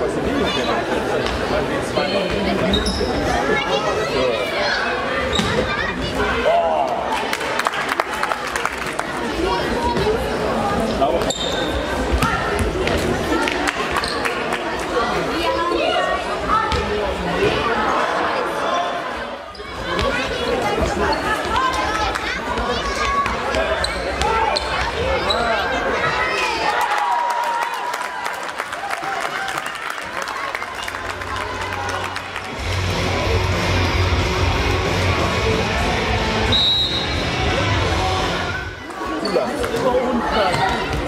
Aber sie nicht mehr. Weil die zwei Leute, die unfair.